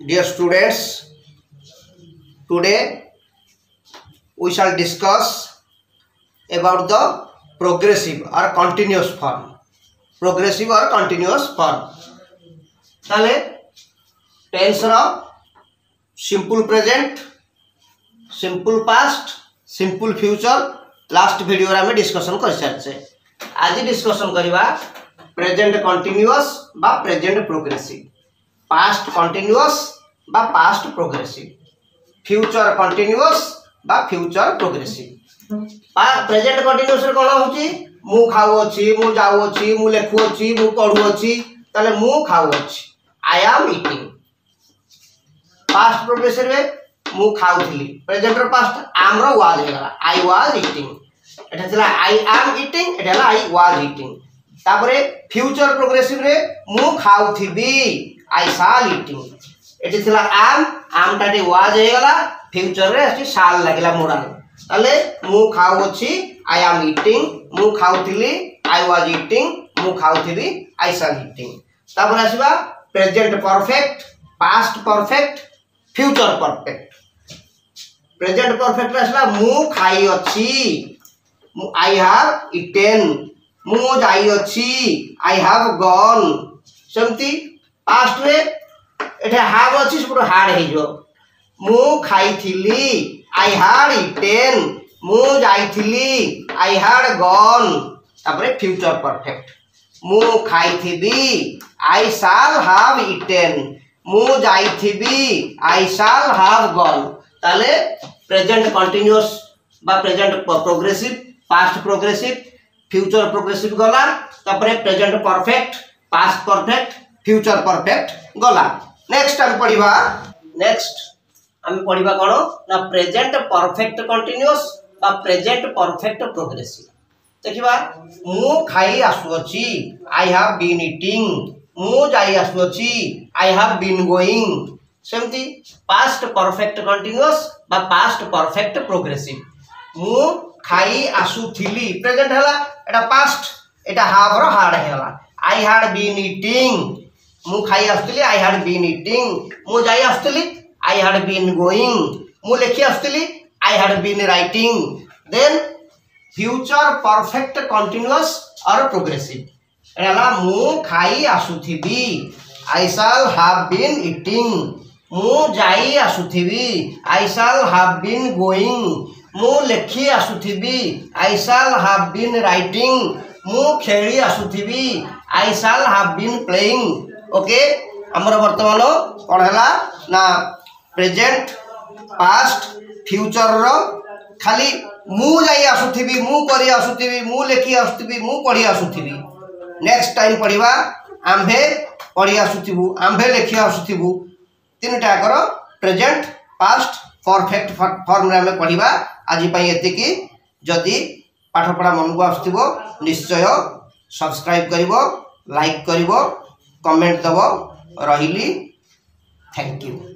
dear students today we shall discuss about the progressive or continuous form progressive or continuous form তাহলে tensor simple present simple past simple future last ভিডিওরে আমি discussion করে সারিছে আজ discussion করা present continuous বা present progressive past continuous ବା past progressive future continuous ବା future progressive present କଣ୍ଟିନ୍ୟୁଅସ୍ରେ କ'ଣ ହେଉଛି ମୁଁ ଖାଉଅଛି ମୁଁ ଯାଉଅଛି ମୁଁ ଲେଖୁଅଛି ମୁଁ ପଢ଼ୁଅଛି ତାହେଲେ ମୁଁ ଖାଉଅଛି ଆଇ ଆମ୍ ଇଟିଂ ପାଷ୍ଟ ପ୍ରୋଗ୍ରେସିଭରେ ମୁଁ ଖାଉଥିଲି ପ୍ରେଜେଣ୍ଟର ପାଷ୍ଟ ଆମର ୱାଜ୍ ହେଇଗଲା ଆଇ ୱାଜ୍ ଇଟିଂ এটা ଥିଲା আই আম ইটিং এটা হলো আই ওয়াজ ইটিং ତାପରେ ଫ୍ୟୁଚର ପ୍ରୋଗ୍ରେସିଭରେ ମୁଁ ଖାଉଥିବି ଆଇ ସାଲ୍ ଇଟିଂ ଏଠି ଥିଲା ଆମ୍ ଆମ୍ଟାଟି ୱାଜ୍ ହେଇଗଲା ଫ୍ୟୁଚରରେ ଆସି ସାଲ୍ ଲାଗିଲା ମୋଡ଼ାଲ ତାହେଲେ ମୁଁ ଖାଉଅଛି ଆଇ ଆମ୍ ଇଟିଂ ମୁଁ ଖାଉଥିଲି ଆଇ ୱାଜ୍ ଇଟିଂ ମୁଁ ଖାଉଥିଲି ଆଇ ସାଲ୍ ଇଟିଂ ତାପରେ ଆସିବା present perfect past perfect future perfect present ପରଫେକ୍ଟରେ ଆସିଲା ମୁଁ ଖାଇଅଛି ଆଇ ହାଭ୍ ଇଟେନ୍ ମୁଁ ଯାଇଅଛି ଆଇ ହାଭ୍ ଗନ୍ ସେମିତି ପାଷ୍ଟରେ ଏଠି ହାଭ୍ ଅଛି ସେପଟୁ ହାର୍ଡ଼ ହେଇଯିବ ମୁଁ ଖାଇଥିଲି ଆଇ ହାଡ୍ ଇଟେନ୍ ମୁଁ ଯାଇଥିଲି ଆଇ ହାଡ୍ ଗନ୍ ତାପରେ ଫ୍ୟୁଚର ପରଫେକ୍ଟ ମୁଁ ଖାଇଥିବି ଆଇ ସାଲ୍ ହାଭ୍ ଇଟେନ୍ ମୁଁ ଯାଇଥିବି ଆଇ ସାଲ୍ ହାଭ୍ ଗନ୍ ତାହେଲେ ପ୍ରେଜେଣ୍ଟ କଣ୍ଟିନ୍ୟୁଅସ୍ বা present progressive past progressive future progressive গলা তারপরে present perfect past perfect future perfect গলা নেক্সট আমি পড়িবা নেক্সট আমি পড়িবা কোন না প্রেজেন্ট পারফেক্ট কন্টিনিউয়াস বা প্রেজেন্ট পারফেক্ট প্রোগ্রেসিভ ଦେଖିବା ମୁଁ ଖାଇ ଆସୁଅଛି ଆଇ ହାଭ୍ ବିନ୍ ଇଟିଂ ମୁଁ ଯାଇ ଆସୁଅଛି ଆଇ ହାଭ୍ ବିନ୍ ଗୋଇଂ ସେମିତି ପାଷ୍ଟ ପରଫେକ୍ଟ କଣ୍ଟିନ୍ୟୁଅସ୍ ବା ପାଷ୍ଟ ପରଫେକ୍ଟ ପ୍ରୋଗ୍ରେସିଭ୍ ମୁଁ ଖାଇ ଆସୁଥିଲି ପ୍ରେଜେଣ୍ଟ ହେଲା ଏଟା ପାଷ୍ଟ ଏଟା ହାଭର ହାର୍ଡ ହେଇଗଲା ଆଇ ହାଡ୍ ବିନ୍ ଇଟିଂ ମୁଁ ଖାଇ ଆସୁଥିଲି ଆଇ ହାଡ୍ ବିନ୍ ଇଟିଂ ମୁଁ ଯାଇ ଆସୁଥିଲି ଆଇ ହାଡ୍ ବିନ୍ ଗୋଇଂ ମୁଁ ଲେଖି ଆସୁଥିଲି I had been writing then future perfect continuous or progressive ହେଲା ମୁଁ ଖାଇ ଆସୁଥିବି। I shall have been eating ମୁଁ ଯାଇ ଆସୁଥିବି। I shall have been going ମୁଁ ଲେଖି ଆସୁଥିବି। I shall have been writing ମୁଁ ଖେଳି ଆସୁଥିବି। I shall have been playing okay ଆମର ବର୍ତ୍ତମାନ କ'ଣ ହେଲା? ନା ପ୍ରେଜେଣ୍ଟ ପାଷ୍ଟ ଫ୍ୟୁଚରର ଖାଲି ମୁଁ ଯାଇ ଆସୁଥିବି ମୁଁ କରି ଆସୁଥିବି ମୁଁ ଲେଖି ଆସୁଥିବି ମୁଁ ପଢ଼ି ଆସୁଥିବି। ନେକ୍ସଟ ଟାଇମ୍ ପଢ଼ିବା। ଆମ୍ଭେ ପଢ଼ି ଆସୁଥିବୁ ଆମ୍ଭେ ଲେଖି ଆସୁଥିବୁ। ତିନିଟାକର ପ୍ରେଜେଣ୍ଟ ପାଷ୍ଟ परफेक्ट फर्मुला आम पढ़ा आजपाई ये जदि पाठपढ़ा मन को आसो निश्चय सब्सक्राइब कर लाइक कर कमेंट दब रही थैंक यू